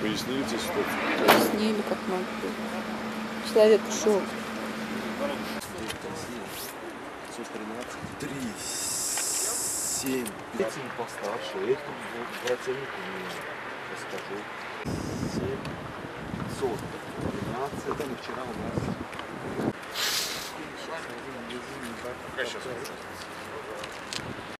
Поясните, что... Пояснили, как надо. Человек ушел. 3, 7. Этим постарше, этим брательнику не расскажу. 7, 40, 12. Это мы вчера у нас. Пока сейчас.